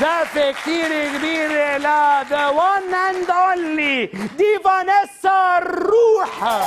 زقفة كتير كبيرة the one and only دي فانيسا الروح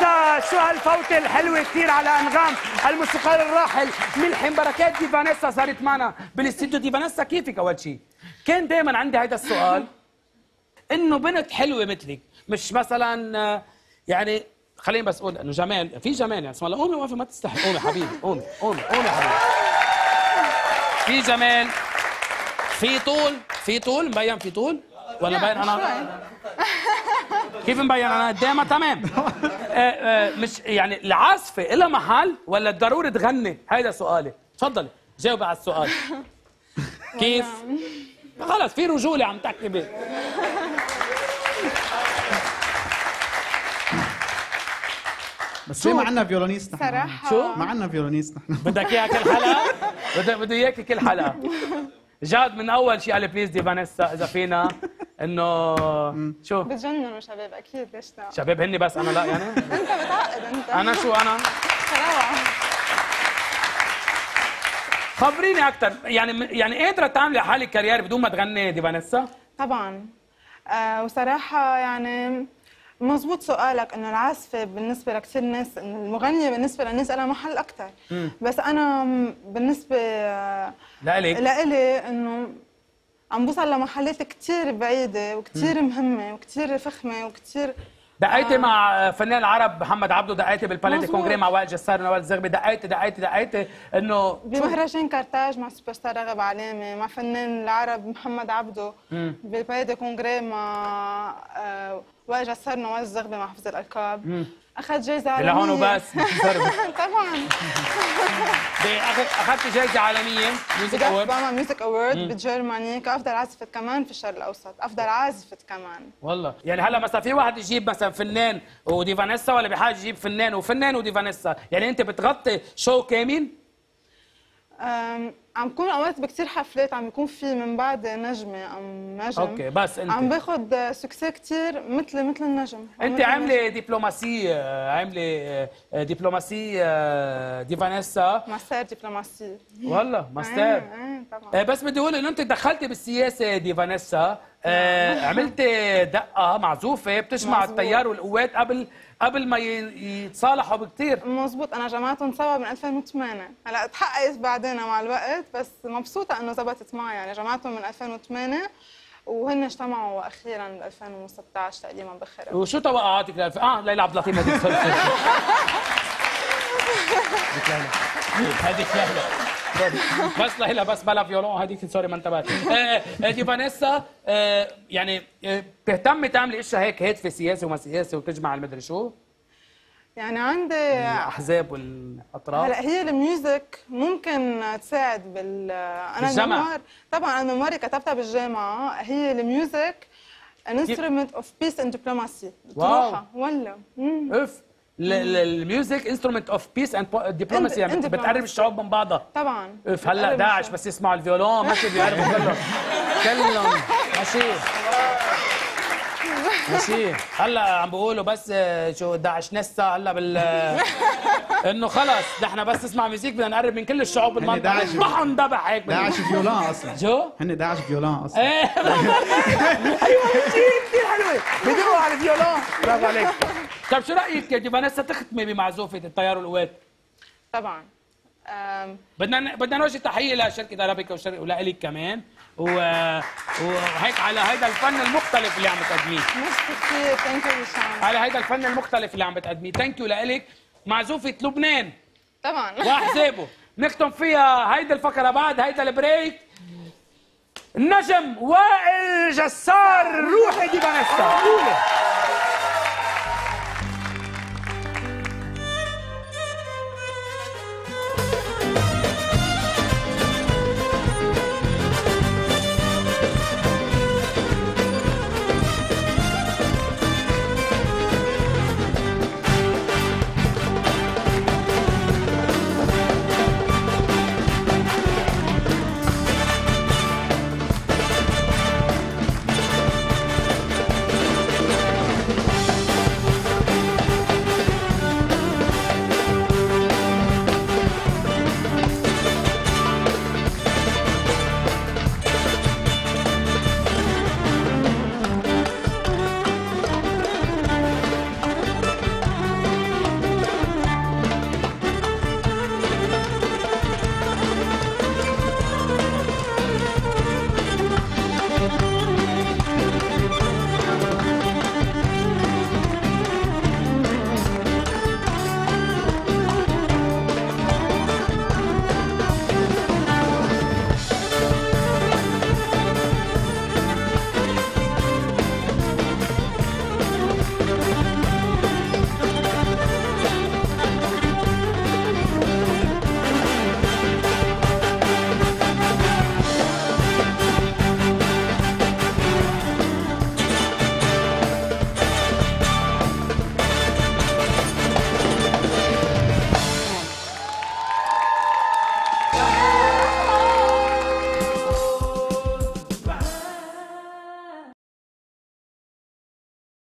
فانيسا شو هالفوتة الحلوة كثير على أنغام الموسيقار الراحل. ملحم بركات دي فانيسا صارت معنا بالاستديو دي فانيسا كيفك أول شيء؟ كان دائما عندي هذا السؤال إنه بنت حلوة مثلك مش مثلا يعني خليني بس أقول إنه جمال في جمال يعني اسم الله قومي وقفي ما تستحي قومي حبيبي قومي قومي قومي حبيبي. في جمال في طول في طول مبين في طول ولا مبين أنا؟ كيف مبين؟ أنا قدامها تمام. آه، آه، مش يعني العازفة لها محل ولا ضروري تغني؟ هيدا سؤالي. تفضلي جاوبي على السؤال. كيف؟ خلص في رجولة عم تحكي بيه بس ليه ما عندنا violoniste نحن؟ صراحة. شو؟ ما عندنا violoniste نحن. بدك إياها كل حلقة؟ بده بده إياكي كل حلقة. جاد من أول شيء قال please دي فانيسا إذا فينا. انه شو؟ بتجننوا شباب أكيد ليش لا؟ شباب هني بس أنا لا يعني أنت بتعقد أنت. أنا شو أنا؟ خبريني أكثر يعني يعني قادره تعملي حالك career بدون ما تغني دي فانيسا؟ طبعا. آه وصراحة يعني مزبوط سؤالك إنه العازفة بالنسبة لكثير ناس إنه المغنية بالنسبة للناس لها محل أكثر بس أنا م- بالنسبة آه، لا لك لإلي إنه عم بوصل لمحلات كثير بعيدة وكثير مهمة وكثير فخمة وكثير دقيتي آه. مع فنان العرب محمد عبده؟ دقيتي بال Palais des مظبوط. Congrès مع وائل جسار ونوال الزغبي؟ دقيتي دقيتي دقيتي إنه بمهرجان كارتاج مع سوبر ستار راغب علامة مع فنان العرب محمد عبده بال Palais des Congrès مع آه، وائل جسار نوال الزغبي مع حفظ الألقاب. أخذ جايزة عالمية. لهون وبس طبعا. اخذتي جائزه عالمية music award BAMA music award ب Germany كأفضل عازفة كمان في الشرق الأوسط أفضل عازفة كمان. والله. يعني هلا مثلا في واحد يجيب مثلا فنان ودي فانيسا ولا بحاجة يجيب فنان وفنان ودي فانيسا يعني أنت بتغطي شو كامل؟ عم بكون أوقات بكثير حفلات عم بيكون في من بعد نجمة أم نجم. okay بس أنت. عم باخذ succès كثير مثل مثل النجم. أنت عاملة دبلوماسية عاملة دبلوماسية دي فانيسا. ماستر دبلوماسي والله ماستر. إيه إيه طبعا. آه، بس بدي أقول إنه أنت دخلتي بالسياسة دي فانيسا. آه، عملتي دقة معزوفة بتجمع. التيار والقوات قبل قبل ما يتصالحوا بكثير مزبوط أنا جمعتهم سوا من 2008 هلأ تحققت بعدين مع الوقت بس مبسوطة إنه زبطت معي يعني جمعتهم من 2008 وهن اجتمعوا أخيرا ب 2016 تقريبا بخير وشو توقعاتك للف... آه ليلى عبد اللطيف هذيك sorry. هذيك ليلى. بس ليلى بس بلا violon. هذيك sorry ما انتبهت. آه، آه، دي فانيسا آه، يعني آه، بتهتمي تعملي إشياء هيك هادفه سياسي وما سياسي وتجمع المدري شو؟ يعني عندي الأحزاب والأطراف. هلا هي ال music ممكن تساعد بال أنا. ال mémoire طبعا أنا mémoire ي كتبتها بالجامعة. هي ال music an instrument of peace and diplomacy. wow. ولا؟ مم. ال music instrument of peace and diplomacy يعني بتقرب الشعوب من بعضها. طبعا. اف هلا بتقرب داعش. بس يسمعوا ال violon ماشي بيقربوا كلهم كلهم. ماشي. ماشي. هلا عم بيقولوا بس آه، شو داعش نسا هلا بال إنه خلص. نحن بس نسمع music بدنا نقرب من كل الشعوب المنطقة. داعش. ما حنذبح هيك داعش violent أصلا. جو هن داعش violent أصلا. إيه. أيوه شيء كثير حلوة. بدقوا على ال violon برافو عليك. طيب شو رأيك يا فانيسا تختمي بمعزوفة التيار والقوات طبعا. بدنا بدنا نوجه تحية لشركه ارابيكا وشركه ولك كمان. و... وهيك على هيدا الفن المختلف اللي عم بتقدميه. ميرسي كثير thank you هشام على هيدا الفن المختلف اللي عم بتقدميه. thank you لك معزوفة لبنان. طبعا. واحزابه نختم فيها هيدا الفقرة بعد هيدا البريك. النجم وائل جسار. روحي دي فانيسا قولي